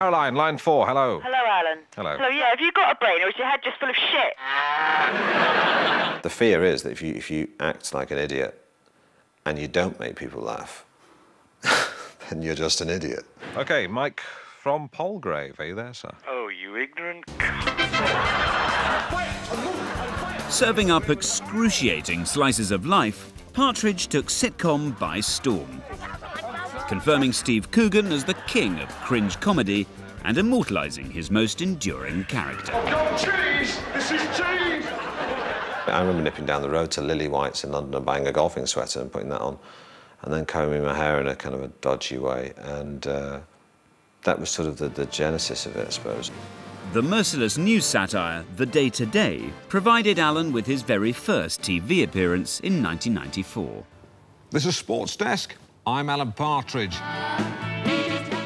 Oh, Caroline, line four, hello. Hello, Alan. Hello. Hello, yeah. Have you got a brain or is your head just full of shit? The fear is that if you, if you act like an idiot and you don't make people laugh, then you're just an idiot. OK, Mike from Polgrave, are you there, sir? Oh, you ignorant Serving up excruciating slices of life, Partridge took sitcom by storm, confirming Steve Coogan as the king of cringe comedy and immortalising his most enduring character. Oh, God, cheese! This is cheese! I remember nipping down the road to Lillywhites in London and buying a golfing sweater and putting that on, and then combing my hair in a kind of a dodgy way. And uh, that was sort of the, the genesis of it, I suppose. The merciless news satire The Day Today provided Alan with his very first TV appearance in 1994. This is Sports Desk. I'm Alan Partridge.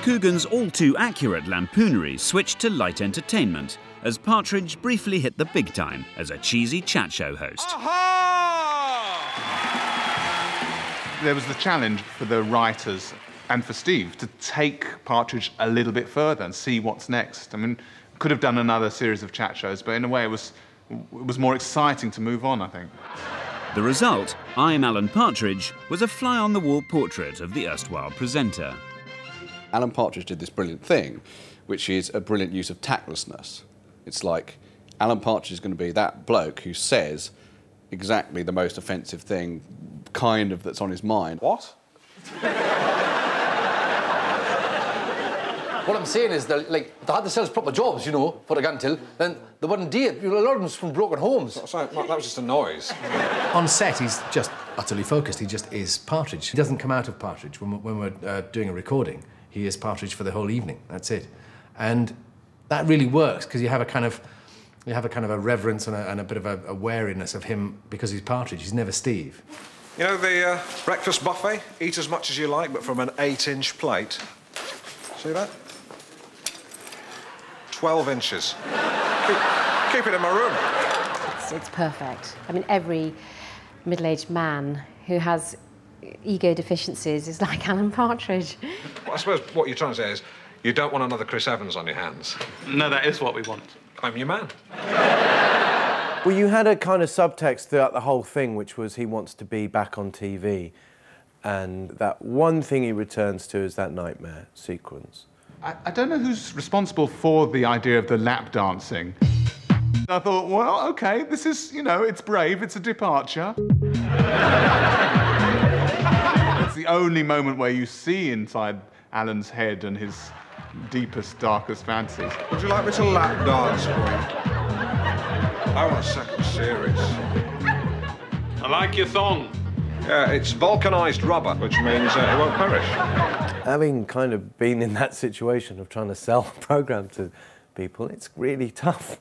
Coogan's all too accurate lampoonery switched to light entertainment as Partridge briefly hit the big time as a cheesy chat show host. There was the challenge for the writers and for Steve to take Partridge a little bit further and see what's next. I mean, could have done another series of chat shows, but in a way it was, it was more exciting to move on, I think. The result, I'm Alan Partridge, was a fly on the wall portrait of the erstwhile presenter. Alan Partridge did this brilliant thing, which is a brilliant use of tactlessness. It's like Alan Partridge is going to be that bloke who says exactly the most offensive thing, kind of, that's on his mind. What? What I'm saying is, that, like, they had themselves proper jobs, you know, for a gun till, then they wouldn't do it. You know, a lot of them's from broken homes. Sorry, that was just a noise. On set, he's just utterly focused. He just is Partridge. He doesn't come out of Partridge. When, we're- when we're uh, doing a recording, he is Partridge for the whole evening. That's it. And that really works because you have a kind of you have a kind of a reverence and a, and a bit of a, a wariness of him because he's Partridge. He's never Steve. You know the uh, breakfast buffet? Eat as much as you like, but from an eight-inch plate. See that? 12 inches. keep, keep it in my room. It's, it's perfect. I mean, every middle-aged man who has ego deficiencies is like Alan Partridge. Well, I suppose what you're trying to say is you don't want another Chris Evans on your hands. No, that is what we want. I'm your man. Well, you had a kind of subtext throughout the whole thing, which was he wants to be back on TV. And that one thing he returns to is that nightmare sequence. I, I don't know who's responsible for the idea of the lap dancing. I thought, well, okay, this is, you know, it's brave, it's a departure. it's the only moment where you see inside Alan's head and his deepest, darkest fantasies. Would you like me to lap dance for you? I want a second series. I like your thong. Yeah, it's vulcanized rubber, which means uh, it won't perish. Having kind of been in that situation of trying to sell a program to people, it's really tough.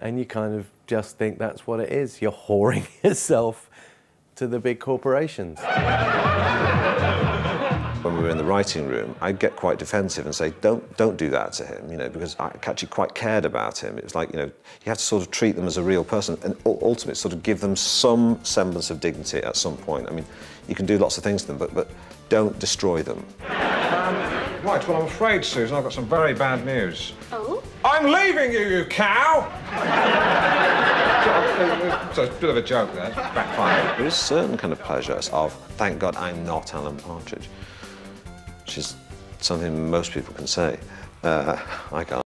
And you kind of just think that's what it is. You're whoring yourself to the big corporations. When we were in the writing room, I'd get quite defensive and say, don't, don't do that to him, you know, because I actually quite cared about him. It was like, you know, you have to sort of treat them as a real person and ultimately sort of give them some semblance of dignity at some point. I mean, you can do lots of things to them, but, but don't destroy them. Um, right, well, I'm afraid, Susan, I've got some very bad news. Oh? I'm leaving you, you cow! so it's a bit of a joke there, backfired. There is certain kind of pleasure of, thank God I'm not Alan Partridge, which is something most people can say. Uh, I can't.